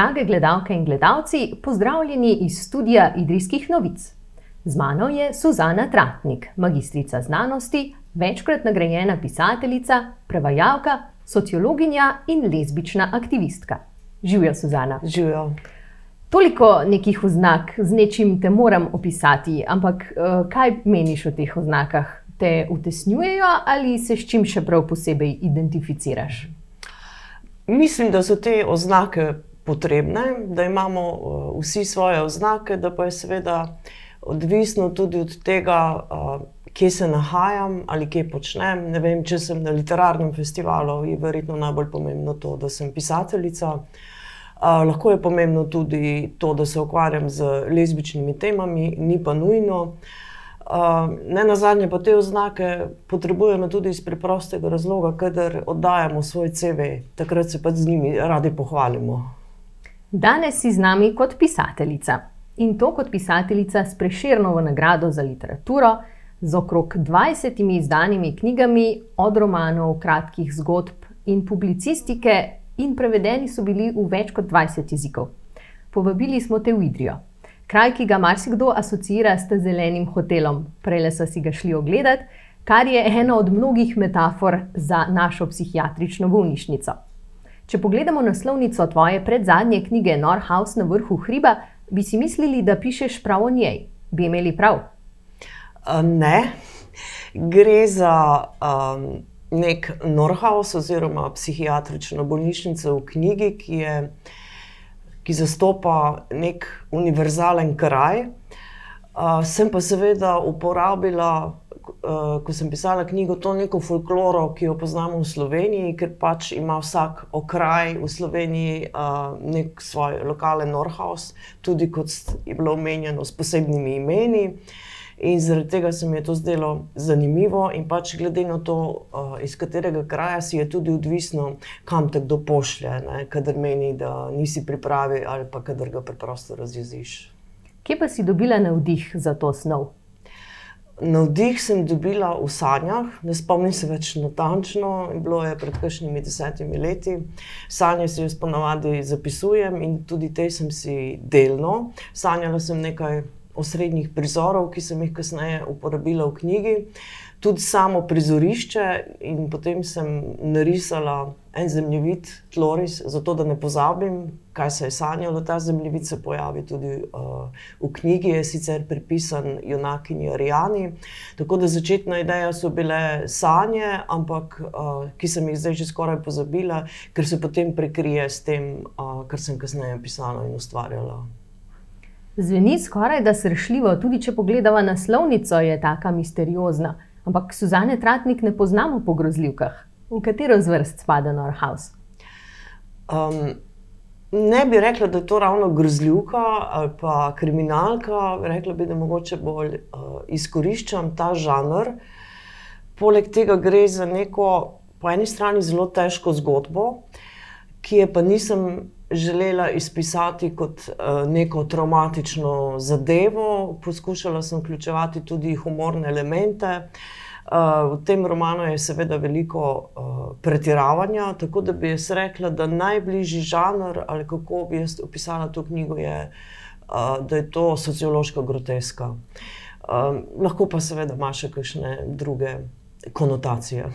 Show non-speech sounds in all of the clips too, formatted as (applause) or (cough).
Drage gledalke in gledalci, pozdravljeni iz studia Idrijskih novic. Z mano je Suzana Tratnik, magistrica znanosti, večkrat nagrajena pisateljica, prevajalka, sociologinja in lezbična aktivistka. Živijo, Suzana. Živijo. Toliko nekih oznak, z nečim te moram opisati, ampak eh, kaj meniš o teh oznakah? Te utesnjujejo ali se s čim še prav posebej identificiraš? Mislim, da so te oznake potrebne, da imamo uh, vsi svoje oznake, da pa je seveda odvisno tudi od tega, uh, kje se nahajam ali kje počnem. Ne vem, če sem na literarnem festivalu, je verjetno najbolj pomembno to, da sem pisateljica. Uh, lahko je pomembno tudi to, da se ukvarjam z lezbičnimi temami, ni pa nujno. Uh, ne na zadnje, pa te oznake potrebujemo tudi iz preprostega razloga, ker oddajamo svoj CV, takrat se pa z njimi radi pohvalimo. Danes si z nami kot pisateljica in to kot pisateljica s preširnovo nagrado za literaturo, z okrog 20 izdanimi knjigami od romanov, kratkih zgodb in publicistike, in prevedeni so bili v več kot 20 jezikov. Povabili smo te v Idrijo. Kraj, ki ga marsikdo asocira s zelenim hotelom, prej so si ga šli ogledati, kar je ena od mnogih metafor za našo psihiatrično bolnišnico. Če pogledamo naslovnico tvoje predzadnje knjige Norhaus na vrhu hriba, bi si mislili, da pišeš prav o njej. Bi imeli prav? Ne. Gre za um, nek Norhaus oziroma psihiatrično bolnišnico v knjigi, ki je ki zastopa nek univerzalen kraj. Uh, sem pa seveda uporabila, uh, ko sem pisala knjigo, to neko folkloro, ki jo poznamo v Sloveniji, ker pač ima vsak okraj v Sloveniji uh, nek svoj lokalen Norhaus, tudi kot je bilo omenjeno, s posebnimi imeni. In zaradi tega se mi je to zdelo zanimivo, in pač glede na to, uh, iz katerega kraja si je tudi odvisno, kam te kdo pošlje, kader meni, da nisi pripravi ali pa kader ga preprosto razjeziš. Kje pa si dobila navdih za to snov? Navdih sem dobila v sanjah, ne spomnim se več natančno, bilo je pred kakšnimi desetimi leti. Sanje si jaz ponavadi zapisujem in tudi te sem si delno. Sanjala sem nekaj osrednjih prizorov, ki sem jih kasneje uporabila v knjigi, tudi samo prizorišče, in potem sem narisala en zemljevid, Tloris, zato da ne pozabim, kaj se je sanjalo. Ta zemljevid se pojavi tudi uh, v knjigi, je sicer pripisan junakinji Arijani. Tako da začetna ideja so bile sanje, ampak uh, ki sem jih zdaj že skoraj pozabila, ker se potem prekrije s tem, uh, kar sem kasneje pisala in ustvarjala. Zveni skoraj da sršljivo, tudi če pogledamo naslovnico, je tako misteriozna. Ampak Suzane Tratnik ne poznamo po grozljivkah. V katero zvrst spada Norhaus? Um, ne bi rekla, da je to ravno grozljivka ali pa kriminalka. Rekla bi, da mogoče bolj uh, izkoriščam ta žanr. Poleg tega gre za neko, po eni strani, zelo težko zgodbo, ki je pa nisem želela izpisati kot uh, neko traumatično zadevo, poskušala sem vključevati tudi humorne elemente. Uh, v tem romanu je seveda veliko uh, pretiravanja, tako da bi jaz rekla, da najbližji žanr, ali kako bi jaz opisala to knjigo, je, uh, da je to sociološka groteska. Uh, lahko pa seveda ima še kakšne druge konotacije.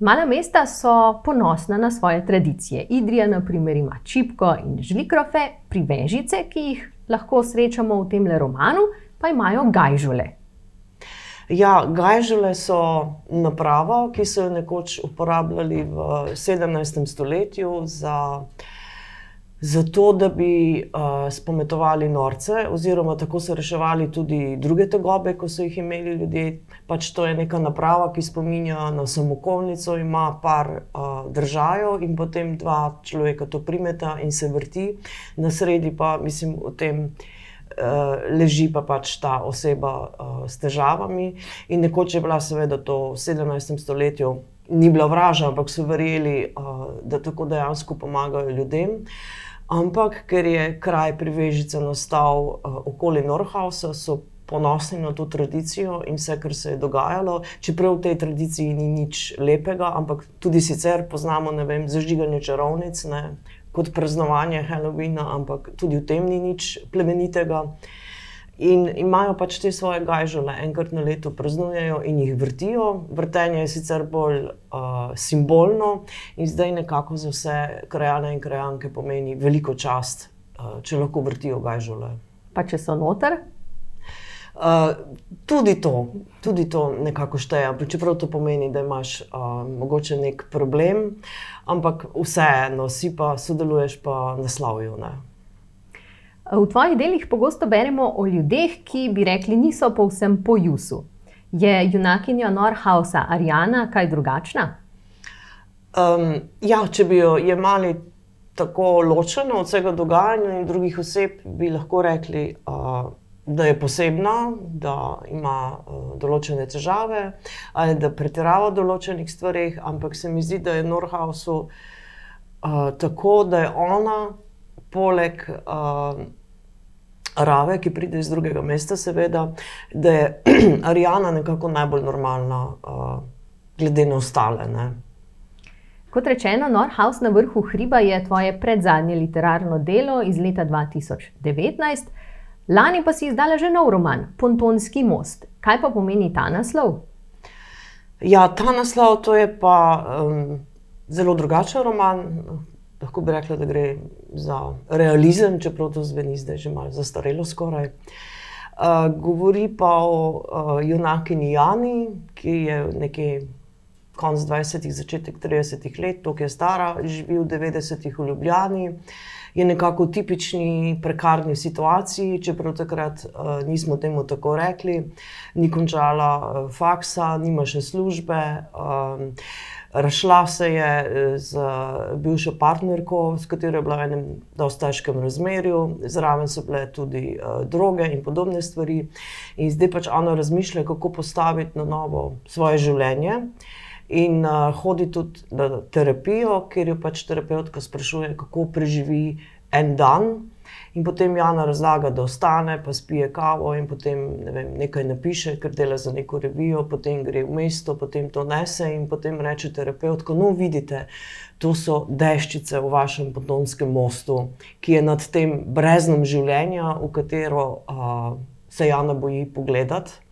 Mala mesta so ponosna na svoje tradicije. Idrija, na primer, ima čipko in žlikrofe, privežice, ki jih lahko srečamo v tem le romanu, pa imajo gajžule. Ja, gajžule so naprava, ki so jo nekoč uporabljali v 17. stoletju za zato, da bi uh, spometovali norce, oziroma tako so reševali tudi druge tegobe, ko so jih imeli ljudje. Pač to je neka naprava, ki spominja na samokolnico, ima par uh, držajev in potem dva človeka to primeta in se vrti, na sredi pa, mislim, v tem. Leži pa pač ta oseba uh, s težavami, in nekoč je bila, seveda, to v 17. stoletju, ni bila vraža, ampak so verjeli, uh, da tako dejansko pomagajo ljudem. Uh, Ampak ker je kraj privežice nastal uh, okoli Norhausa, so ponosni na to tradicijo in vse, kar se je dogajalo. Čeprav v tej tradiciji ni nič lepega, ampak tudi sicer poznamo vem, zažiganje čarovnic, ne, kot praznovanje Halloweena, ampak tudi v tem ni nič plemenitega. In imajo pač te svoje gajžole, enkrat na leto praznujejo in jih vrtijo. Vrtenje je sicer bolj uh, simbolno in zdaj nekako za vse krajane in krajanke pomeni veliko čast, uh, če lahko vrtijo gajžole. Pa če so noter? Uh, tudi to, tudi to nekako šteje. Čeprav to pomeni, da imaš uh, mogoče nek problem, ampak vseeno si pa sodeluješ pa na slavju. V tvojih delih pogosto beremo o ljudeh, ki bi rekli, niso povsem po Jusu. Je junakinja Norhausa Arijana kaj drugačna? Um, ja, če bi jo jemali tako ločeno od vsega dogajanja in drugih oseb, bi lahko rekli, uh, da je posebna, da ima uh, določene težave ali da pretirava v določenih stvarih, ampak se mi zdi, da je Norhausu uh, tako, da je ona poleg. Uh, Rave, ki pride iz drugega mesta, seveda, da je (clears throat) Arijana nekako najbolj normalna, uh, glede na ostale. Ne. Kot rečeno, Norhaus na vrhu hriba je tvoje predzadnje literarno delo iz leta 2019, lani pa si izdala že nov roman, Pontonski most. Kaj pa pomeni ta naslov? Ja, ta naslov je pa um, zelo drugačen roman lahko bi rekla, da gre za realizem, čeprav to zveni zdaj že malo zastarelo skoraj. Uh, govori pa o uh, junakini Jani, ki je nekje konc 20-ih, začetek 30-ih let, tako je stara, živi v 90-ih v Ljubljani. Je nekako v tipični prekarni situaciji, čeprav takrat uh, nismo temu tako rekli, ni končala uh, faksa, nima še službe. Uh, Rašla se je eh, z bivšo partnerko, s katero je bila v enem dosta težkem razmerju, zraven so bile tudi uh, droge in podobne stvari. In zdaj pač Ana razmišlja, kako postaviti na novo svoje življenje. In uh, hodi tudi na terapijo, kjer jo pač terapeutka sprašuje, kako preživi en dan. In potem Jana razlaga, da ostane, pa spije kavo in potem ne vem, nekaj napiše, ker dela za neko revijo, potem gre v mesto, potem to nese in potem reče terapeutko: No, vidite, to so deščice v vašem potomskem mostu, ki je nad tem breznom življenja, v katero uh, se Jana boji pogledati.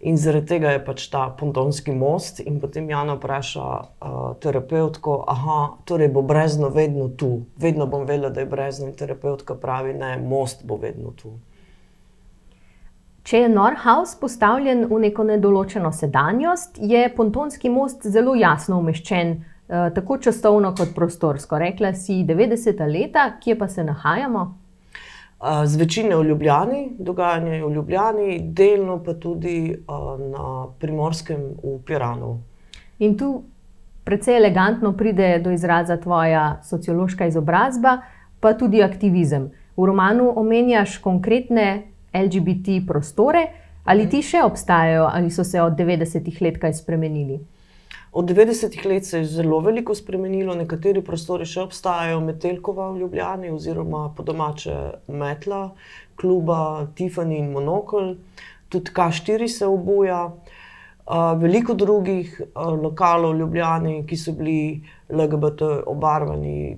In zaradi tega je pač ta pontonski most. In potem Jana vpraša uh, terapeutko, da torej bo brezno vedno tu, vedno bom vedela, da je brezno. In terapeutka pravi, da most bo vedno tu. Če je Norhaus postavljen v neko nedoločeno sedanjost, je pontonski most zelo jasno umeščen, uh, tako časovno kot prostorsko. Rekla si 90-ta leta, kje pa se nahajamo? Z večine v Ljubljani, dogajanje je v Ljubljani, delno pa tudi na primorskem v Piranu. In tu precej elegantno pride do izraza tvoja sociološka izobrazba, pa tudi aktivizem. V romanu omenjaš konkretne LGBT prostore, ali ti še obstajajo, ali so se od 90-ih let kaj spremenili? Od 90-ih let se je zelo veliko spremenilo, nekateri prostori še obstajajo, Metelkova v Ljubljani, oziroma po domače Metla, kluba Tiffany in Monokl, tudi K4 se obuja. Veliko drugih lokalov v Ljubljani, ki so bili LGBT obarvani,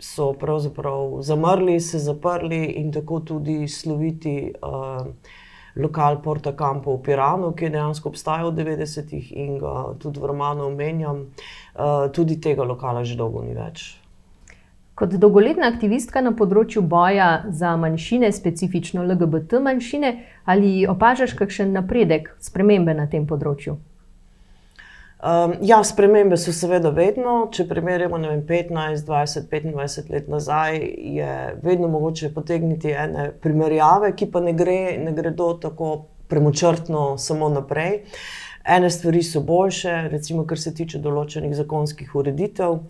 so pravzaprav zamrli, se zaprli in tako tudi sloviti. Uh, lokal Porta Campo v Piranu, ki je dejansko obstajal v 90-ih in ga tudi v romanu omenjam, uh, tudi tega lokala že dolgo ni več. Kot dolgoletna aktivistka na področju boja za manjšine, specifično LGBT manjšine, ali opažaš kakšen napredek, spremembe na tem področju? Um, ja, spremembe so seveda vedno. Če primerjamo vem, 15, 20, 25 let nazaj, je vedno mogoče potegniti ene primerjave, ki pa ne, gre, ne gredo tako premočrtno samo naprej. Ene stvari so boljše, recimo, kar se tiče določenih zakonskih ureditev.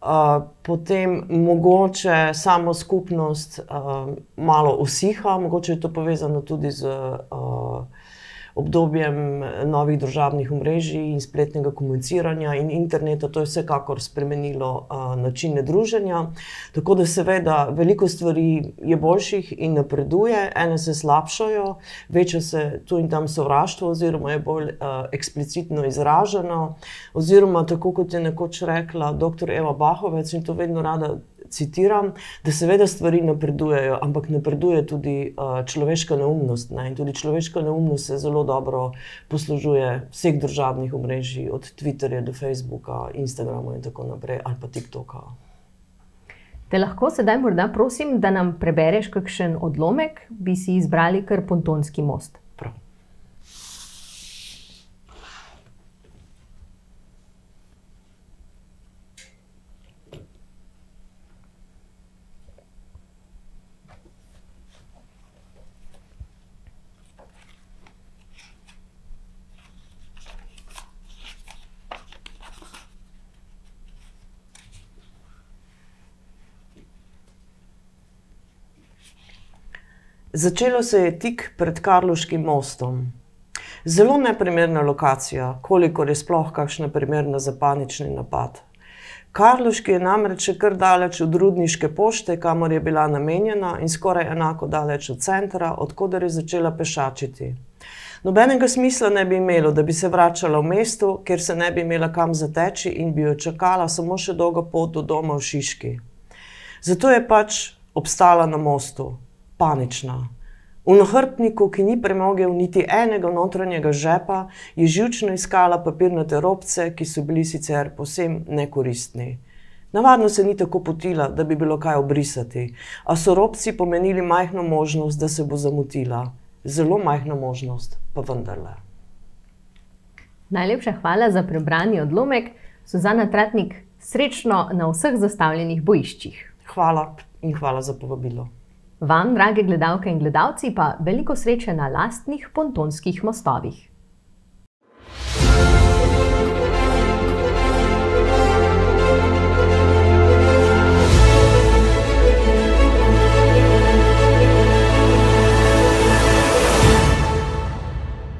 Uh, potem mogoče samo skupnost uh, malo usiha, mogoče je to povezano tudi z. Uh, obdobjem novih družabnih omrežij in spletnega komuniciranja in interneta, to je vsekakor spremenilo uh, načine druženja. Tako da, seveda, veliko stvari je boljših in napreduje, ene se slabšajo, večje se tu in tam sovraštvo, oziroma je bolj uh, eksplicitno izraženo. Oziroma, tako kot je nekoč rekla dr. Eva Bahovec in to vedno rada citiram, da seveda stvari napredujejo, ampak napreduje tudi uh, človeška neumnost. Ne? In tudi človeška neumnost se zelo dobro poslužuje vseh državnih omrežij, od Twitterja do Facebooka, Instagrama in tako naprej, ali pa TikToka. Te lahko sedaj morda prosim, da nam prebereš kakšen odlomek, bi si izbrali kar pontonski most. Začelo se je tik pred Karloškim mostom. Zelo neprimerna lokacija, kolikor je sploh kakšna primerna za panični napad. Karloški je namreč še kar daleč od rudniške pošte, kamor je bila namenjena, in skoraj enako daleč od centra, odkuder je začela pešačiti. Nobenega smisla ne bi imelo, da bi se vračala v mesto, ker se ne bi imela kam zateči in bi jo čakala samo še dolga pot do doma v Šiški. Zato je pač obstala na mostu, panična. V nahrbtniku, ki ni premogel niti enega notranjega žepa, je živčno iskala papirnate robce, ki so bili sicer posebno nekoristni. Navadno se ni tako potila, da bi bilo kaj obrisati, a so robci pomenili majhno možnost, da se bo zamotila. Zelo majhna možnost, pa vendarle. Najlepša hvala za prebrani odlomek, Suzana Tratnik, srečno na vseh zastavljenih bojiščih. Hvala in hvala za povabilo. Vam, drage gledalke in gledalci, pa veliko sreče na lastnih pontonskih mostovih.